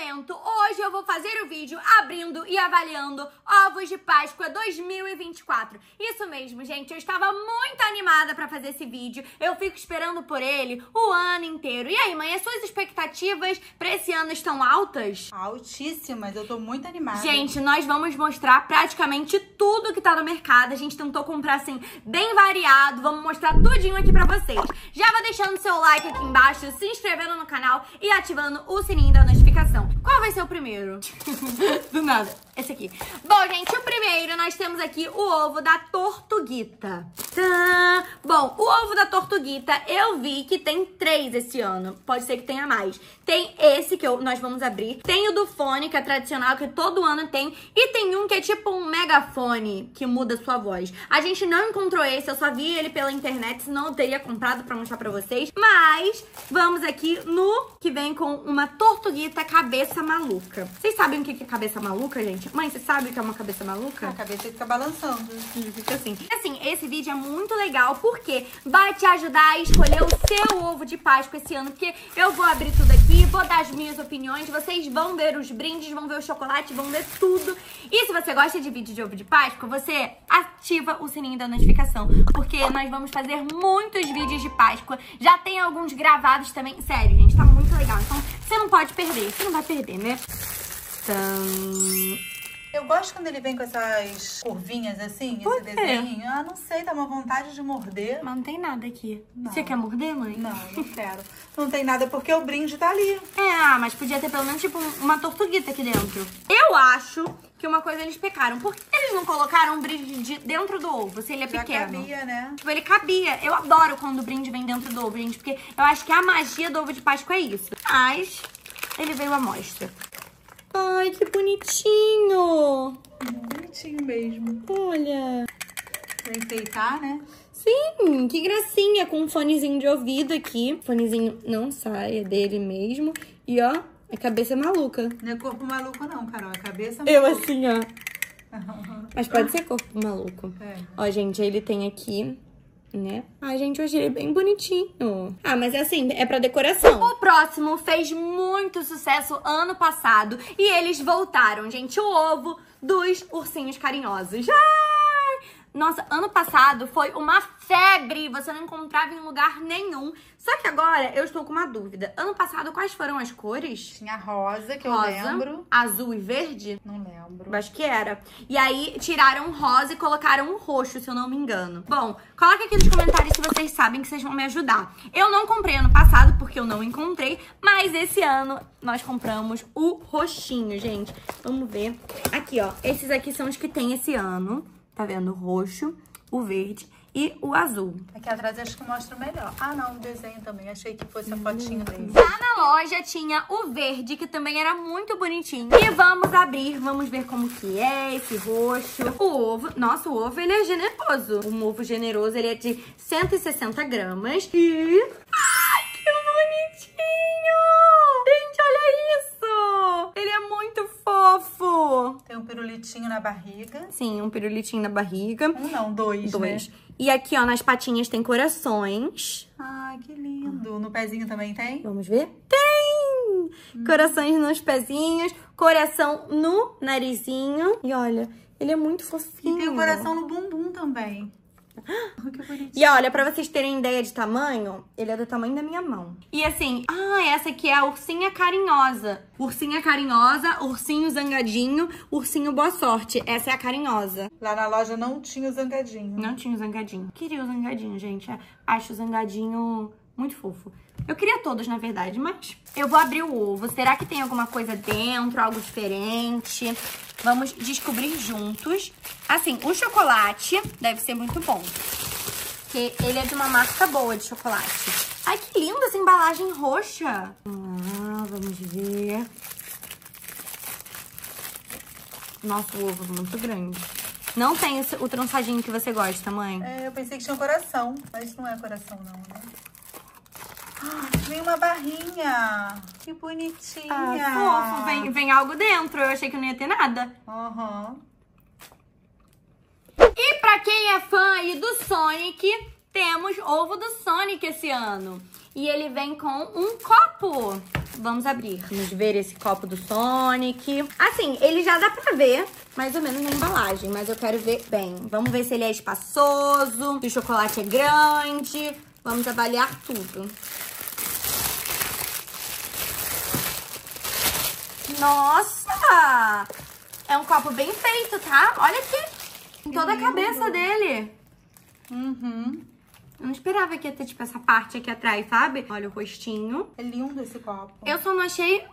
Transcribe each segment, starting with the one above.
momento. Hoje eu vou fazer o vídeo abrindo e avaliando ovos de Páscoa 2024. Isso mesmo, gente. Eu estava muito animada para fazer esse vídeo. Eu fico esperando por ele o ano inteiro. E aí, mãe, as suas expectativas para esse ano estão altas? Altíssimas. Eu tô muito animada. Gente, nós vamos mostrar praticamente tudo que tá no mercado. A gente tentou comprar assim bem variado. Vamos mostrar tudinho aqui para vocês. Já vai deixando seu like aqui embaixo, se inscrevendo no canal e ativando o sininho da notificação. Qual vai ser o primeiro? Do nada. Esse aqui. Bom, gente, o primeiro nós temos aqui o ovo da tortuguita. Tã! Bom, o ovo da tortuguita eu vi que tem três esse ano. Pode ser que tenha mais. Tem esse que eu, nós vamos abrir. Tem o do fone, que é tradicional, que todo ano tem. E tem um que é tipo um megafone, que muda sua voz. A gente não encontrou esse, eu só vi ele pela internet, senão eu teria comprado pra mostrar pra vocês. Mas vamos aqui no que vem com uma tortuguita cabeça maluca. Vocês sabem o que é cabeça maluca, gente? Mãe, você sabe o que é uma cabeça maluca? A cabeça fica balançando. Fica assim. Assim, esse vídeo é muito legal porque vai te ajudar a escolher o seu ovo de Páscoa esse ano. Porque eu vou abrir tudo aqui, vou dar as minhas opiniões, vocês vão ver os brindes, vão ver o chocolate, vão ver tudo. E se você gosta de vídeo de ovo de Páscoa, você ativa o sininho da notificação. Porque nós vamos fazer muitos vídeos de Páscoa. Já tem alguns gravados também. Sério, gente, tá muito legal. Então, você não pode perder. Você não vai perder, né? Então... Eu gosto quando ele vem com essas curvinhas assim, Por esse quê? desenho. Ah, não sei, dá uma vontade de morder. Mas não tem nada aqui. Não. Você quer morder, mãe? Não, não quero. Não tem nada porque o brinde tá ali. É, ah, mas podia ter pelo menos, tipo, uma tortuguita aqui dentro. Eu acho que uma coisa eles pecaram. Por que eles não colocaram um brinde de- dentro do ovo, se ele é Já pequeno? cabia, né? Tipo, ele cabia. Eu adoro quando o brinde vem dentro do ovo, gente, porque eu acho que a magia do ovo de Páscoa é isso. Mas ele veio à mostra. Ai, que bonitinho! Bonitinho mesmo. Olha. Pra enfeitar, né? Sim, que gracinha, com um fonezinho de ouvido aqui. O fonezinho não sai, é dele mesmo. E ó, a cabeça maluca. Não é corpo maluco não, Carol. É cabeça Eu maluca. assim, ó. Mas pode ser corpo maluco. É. Ó, gente, ele tem aqui, né? Ai, gente, eu achei bem bonitinho. Ah, mas é assim, é pra decoração. O próximo fez muito sucesso ano passado e eles voltaram, gente. O ovo dos ursinhos carinhosos. Ai! Nossa, ano passado foi uma febre, você não encontrava em lugar nenhum. Só que agora eu estou com uma dúvida. Ano passado, quais foram as cores? Tinha rosa, que Rosa, eu lembro. azul e verde? Não lembro. Acho que era. E aí tiraram o rosa e colocaram o roxo, se eu não me engano. Bom, coloca aqui nos comentários se vocês sabem que vocês vão me ajudar. Eu não comprei ano passado porque eu não encontrei, mas esse ano nós compramos o roxinho, gente. Vamos ver. Aqui, ó. Esses aqui são os que tem esse ano. Tá vendo? O roxo, o verde e o azul. Aqui atrás acho que mostra melhor. Ah, não, o desenho também. Achei que fosse a fotinho dele. Lá na loja tinha o verde, que também era muito bonitinho. E vamos abrir, vamos ver como que é esse roxo. O ovo, nossa, o ovo ele é generoso. Um ovo generoso, ele é de 160 gramas. E... Ai, fofo. Tem um pirulitinho na barriga. Sim, um pirulitinho na barriga. Um não, dois, Dois. né? E aqui, ó, nas patinhas tem corações. Ai, que lindo. No pezinho também tem? Vamos ver? Tem! Corações nos pezinhos, coração no narizinho. E olha, ele é muito E fofinho. tem o coração no bumbum também. Ai, que bonitinho. E olha, pra vocês terem ideia de tamanho, ele é do tamanho da minha mão. E assim, ah, essa aqui é a ursinha carinhosa. Ursinha carinhosa, ursinho zangadinho, ursinho boa sorte. Essa é a carinhosa. Lá na loja não tinha o zangadinho. Não tinha o zangadinho. Queria o zangadinho, gente. Acho o zangadinho muito fofo. Eu queria todos, na verdade, mas eu vou abrir o ovo. Será que tem alguma coisa dentro, algo diferente? Vamos descobrir juntos. Assim, o chocolate deve ser muito bom. Porque ele é de uma marca boa de chocolate. Ai, que linda essa embalagem roxa. Ah, vamos ver. Nossa, o ovo é muito grande. Não tem o trançadinho que você gosta, mãe? É, eu pensei que tinha um coração, mas não é coração não, né? Vem uma barrinha. Que bonitinha. Ah, fofo, vem, vem algo dentro. Eu achei que não ia ter nada. Aham. E pra quem é fã aí do Sonic, temos ovo do Sonic esse ano. E ele vem com um copo. Vamos abrir. Vamos ver esse copo do Sonic. Assim, ele já dá pra ver mais ou menos na embalagem, mas eu quero ver bem. Vamos ver se ele é espaçoso, se o chocolate é grande. Vamos avaliar tudo. Nossa! É um copo bem feito, tá? Olha aqui. Em toda a cabeça dele. Uhum. Eu não esperava que ia ter, tipo, essa parte aqui atrás, sabe? Olha o rostinho. É lindo esse copo. Eu só não achei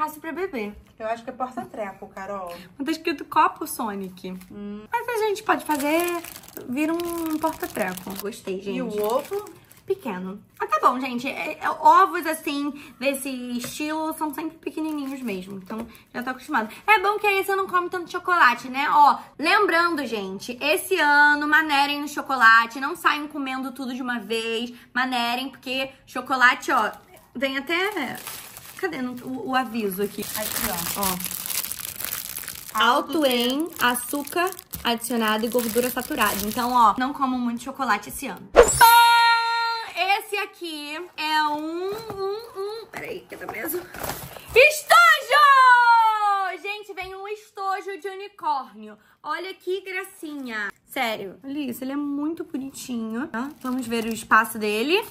fácil pra beber. Eu acho que é porta-treco, Carol. Não tá escrito copo Sonic. Hum. Mas a gente pode fazer, vira um porta-treco. Gostei, gente. E o ovo? pequeno. Ah, tá bom, gente. É, é, ovos, assim, desse estilo, são sempre pequenininhos mesmo. Então, já tô acostumada. É bom que aí você não come tanto chocolate, né? Ó, lembrando, gente, esse ano, manerem no chocolate. Não saiam comendo tudo de uma vez. Manerem, porque chocolate, ó, vem até... Cadê o, o aviso aqui? Aqui, ó. Ó. Alto em açúcar adicionado e gordura saturada. Então, ó, não como muito chocolate esse ano. Esse aqui é um, um, um... Peraí, que tá preso. Estojo! Gente, vem um estojo de unicórnio. Olha que gracinha. Sério, olha isso, ele é muito bonitinho. Tá? Vamos ver o espaço dele.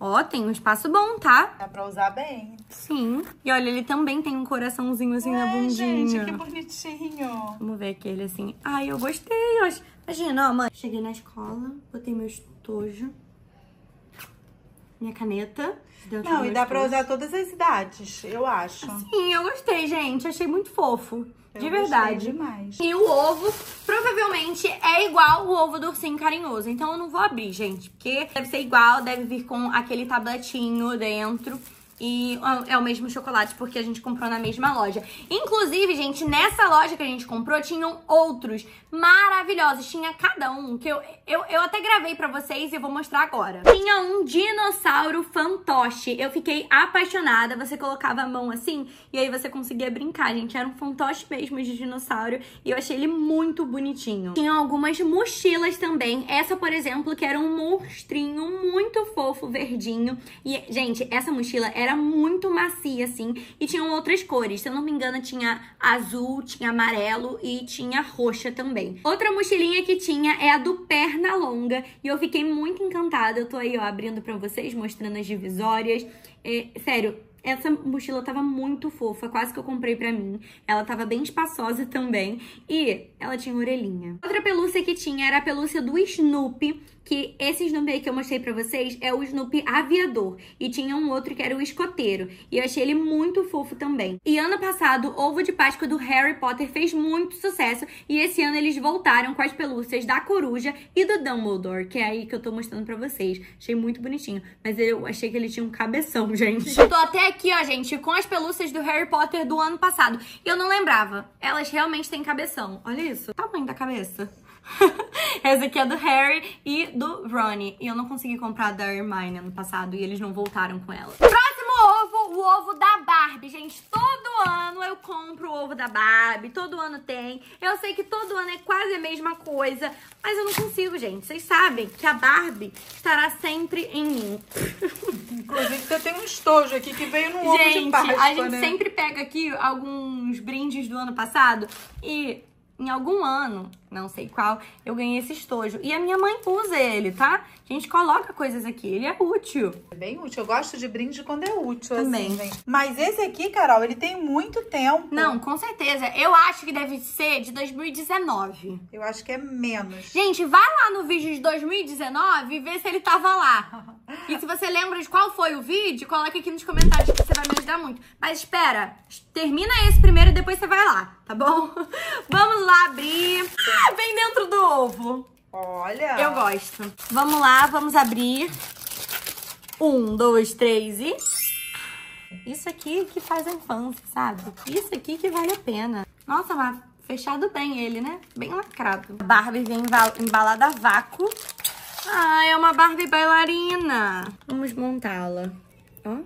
Ó, tem um espaço bom, tá? Dá pra usar bem. Sim. E olha, ele também tem um coraçãozinho assim Ué, na bundinha. gente, que bonitinho. Vamos ver aquele assim. Ai, eu gostei. Imagina, ó, mãe. Cheguei na escola, botei meu estojo minha caneta. Não, e dá pra usar todas as idades, eu acho. Sim, eu gostei, gente. Achei muito fofo. Eu de verdade. demais. E o ovo provavelmente é igual o ovo do ursinho carinhoso. Então eu não vou abrir, gente. Porque deve ser igual, deve vir com aquele tabletinho dentro. E é o mesmo chocolate porque a gente comprou na mesma loja. Inclusive, gente, nessa loja que a gente comprou, tinham outros maravilhosos. Tinha cada um que eu, eu, eu até gravei pra vocês e vou mostrar agora. Tinha um dinossauro fantoche. Eu fiquei apaixonada. Você colocava a mão assim e aí você conseguia brincar, gente. Era um fantoche mesmo de dinossauro e eu achei ele muito bonitinho. Tinha algumas mochilas também. Essa, por exemplo, que era um monstrinho muito fofo, verdinho. E, gente, essa mochila era era muito macia, assim, e tinham outras cores. Se eu não me engano, tinha azul, tinha amarelo e tinha roxa também. Outra mochilinha que tinha é a do Perna Longa, e eu fiquei muito encantada. Eu tô aí, ó, abrindo pra vocês, mostrando as divisórias. É, sério, essa mochila tava muito fofa, quase que eu comprei pra mim. Ela tava bem espaçosa também e ela tinha orelhinha. Outra pelúcia que tinha era a pelúcia do Snoopy, que esse Snoopy aí que eu mostrei pra vocês é o Snoopy aviador. E tinha um outro que era o escoteiro. E eu achei ele muito fofo também. E ano passado, o ovo de Páscoa do Harry Potter fez muito sucesso. E esse ano eles voltaram com as pelúcias da coruja e do Dumbledore, que é aí que eu tô mostrando pra vocês. Achei muito bonitinho. Mas eu achei que ele tinha um cabeção, gente. Tô até ó, gente, com as pelúcias do Harry Potter do ano passado. E eu não lembrava. Elas realmente têm cabeção. Olha isso. O tamanho da cabeça. Essa aqui é do Harry e do Ronnie. E eu não consegui comprar da Hermione ano passado e eles não voltaram com ela. Próximo o ovo da Barbie. Gente, todo ano eu compro o ovo da Barbie, todo ano tem. Eu sei que todo ano é quase a mesma coisa, mas eu não consigo, gente. Vocês sabem que a Barbie estará sempre em mim. Inclusive, você tem um estojo aqui que veio no ovo gente, de Páscoa, a gente né? sempre pega aqui alguns brindes do ano passado e em algum ano, não sei qual, eu ganhei esse estojo. E a minha mãe usa ele, tá? A gente coloca coisas aqui, ele é útil. É bem útil. Eu gosto de brinde quando é útil, Também. assim. Mas esse aqui, Carol, ele tem muito tempo. Não, com certeza. Eu acho que deve ser de 2019. Eu acho que é menos. Gente, vai lá no vídeo de 2019 e vê se ele tava lá. E se você lembra de qual foi o vídeo, coloca aqui nos comentários que você vai me ajudar muito. Mas espera, termina esse primeiro e depois você vai lá, tá bom? Vamos lá abrir. Ah, vem dentro do ovo. Olha. Eu gosto. Vamos lá, vamos abrir. Um, dois, três e... Isso aqui que faz a infância, sabe? Isso aqui que vale a pena. Nossa, mas fechado bem ele, né? Bem lacrado. A Barbie vem embalada a vácuo. Ah, é uma Barbie bailarina. Vamos montá-la. Ó.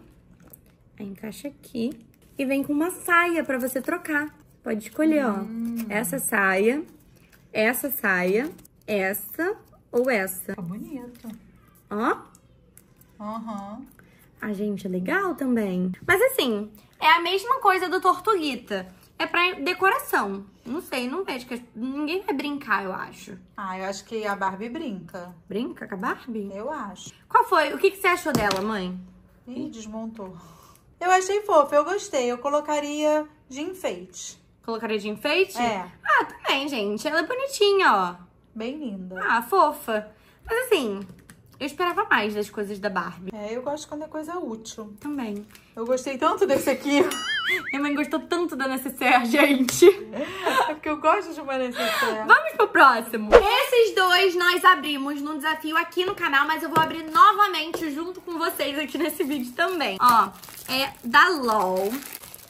Aí encaixa aqui. E vem com uma saia pra você trocar. Pode escolher, hum. ó. Essa saia, essa saia, essa ou essa. Tá bonito. Ó. Aham. Uhum. A gente, é legal também. Mas assim, é a mesma coisa do Tortuguita. É pra decoração. Não sei, não vejo que ninguém vai brincar, eu acho. Ah, eu acho que a Barbie brinca. Brinca com a Barbie? Eu acho. Qual foi? O que, que você achou dela, mãe? Ih, desmontou. Eu achei fofa, eu gostei. Eu colocaria de enfeite. Colocaria de enfeite? É. Ah, também, gente. Ela é bonitinha, ó. Bem linda. Ah, fofa. Mas assim, eu esperava mais das coisas da Barbie. É, eu gosto quando é coisa útil. Também. Eu gostei tanto desse aqui. Minha mãe gostou tanto da necessaire, gente. É porque eu gosto de uma necessaire. Vamos pro próximo. Esses dois nós abrimos num desafio aqui no canal, mas eu vou abrir novamente junto com vocês aqui nesse vídeo também. Ó, é da LOL.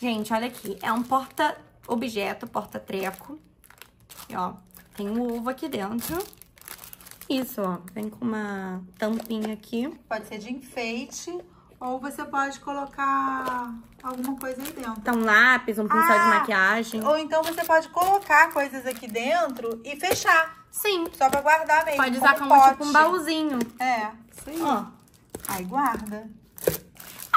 Gente, olha aqui. É um porta-objeto, porta-treco. Ó, tem um ovo aqui dentro. Isso, ó. Vem com uma tampinha aqui. Pode ser de enfeite ou você pode colocar alguma coisa aí dentro. Tá um lápis, um pincel Ah, de maquiagem. Ou então você pode colocar coisas aqui dentro e fechar. Sim. Só pra guardar mesmo. Pode usar como pote. tipo um baúzinho. É, isso aí. Ó. Aí guarda.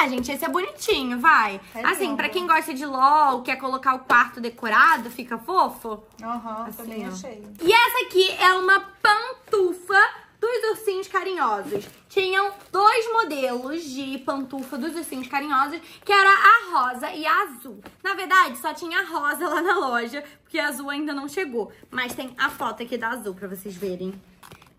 Ah, gente, esse é bonitinho, vai. É assim, lindo. pra quem gosta de LOL, quer colocar o quarto decorado, fica fofo. Aham, Assim, também ó. achei. E essa aqui é uma pantufa dos ursinhos carinhosos. Tinham dois modelos de pantufa dos ursinhos carinhosos, que era a rosa e a azul. Na verdade, só tinha a rosa lá na loja, porque a azul ainda não chegou. Mas tem a foto aqui da azul pra vocês verem,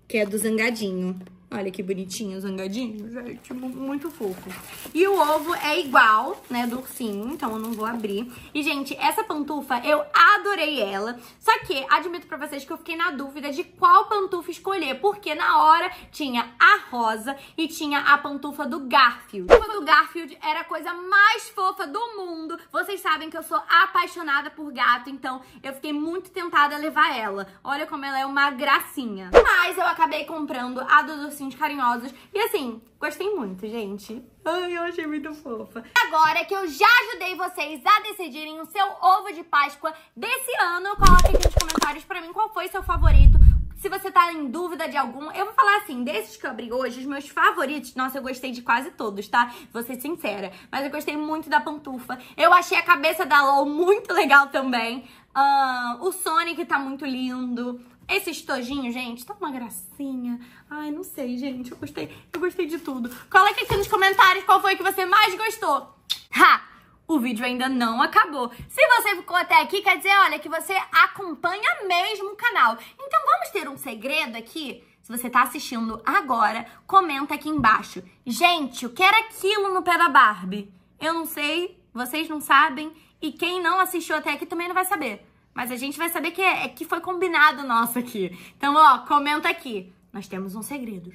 que é do zangadinho. Olha que bonitinho zangadinho, gente, mu- muito fofo. E o ovo é igual, né, do ursinho, então eu não vou abrir. E, gente, essa pantufa, eu adorei ela. Só que, admito pra vocês que eu fiquei na dúvida de qual pantufa escolher. Porque na hora tinha a rosa e tinha a pantufa do Garfield. A pantufa do Garfield era a coisa mais fofa do mundo. Vocês sabem que eu sou apaixonada por gato, então eu fiquei muito tentada a levar ela. Olha como ela é uma gracinha. Mas eu acabei comprando a dos carinhosos. E assim, gostei muito, gente. Ai, eu achei muito fofa. Agora que eu já ajudei vocês a decidirem o seu ovo de Páscoa desse ano, coloque aqui nos comentários pra mim qual foi seu favorito. Se você tá em dúvida de algum, eu vou falar assim, desses que eu abri hoje, os meus favoritos, nossa, eu gostei de quase todos, tá? Vou ser sincera. Mas eu gostei muito da pantufa. Eu achei a cabeça da LOL muito legal também. Ah, o Sonic tá muito lindo. Esse estojinho, gente, tá uma gracinha. Ai, não sei, gente. Eu gostei, eu gostei de tudo. Coloque aqui nos comentários qual foi que você mais gostou. Ha! O vídeo ainda não acabou. Se você ficou até aqui, quer dizer, olha, que você acompanha mesmo o canal. Então vamos ter um segredo aqui? Se você tá assistindo agora, comenta aqui embaixo. Gente, o que era aquilo no pé da Barbie? Eu não sei, vocês não sabem, e quem não assistiu até aqui também não vai saber. Mas a gente vai saber que, é, é que foi combinado nosso aqui. Então, ó, comenta aqui. Nós temos um segredo.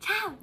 Tchau!